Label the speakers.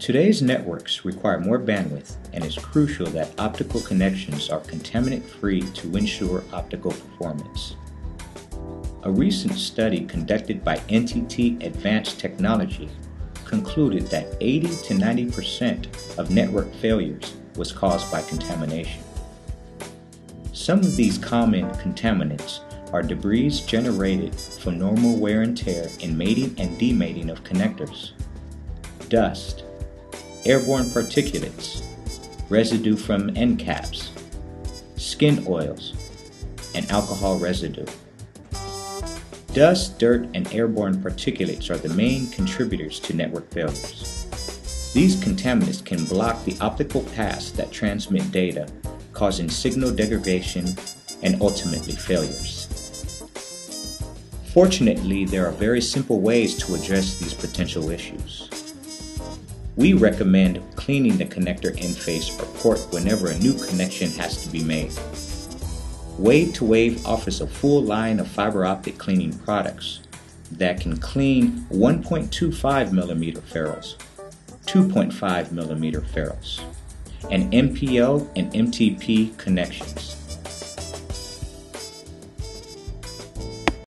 Speaker 1: Today's networks require more bandwidth and it's crucial that optical connections are contaminant free to ensure optical performance. A recent study conducted by NTT Advanced Technology concluded that 80 to 90% of network failures was caused by contamination. Some of these common contaminants are debris generated from normal wear and tear in mating and demating of connectors, dust, airborne particulates, residue from end caps, skin oils, and alcohol residue. Dust, dirt, and airborne particulates are the main contributors to network failures. These contaminants can block the optical paths that transmit data, causing signal degradation and ultimately failures. Fortunately, there are very simple ways to address these potential issues. We recommend cleaning the connector interface or port whenever a new connection has to be made. Wave to Wave offers a full line of fiber optic cleaning products that can clean 1.25 millimeter ferrules, 2.5 millimeter ferrules, and MPO and MTP connections.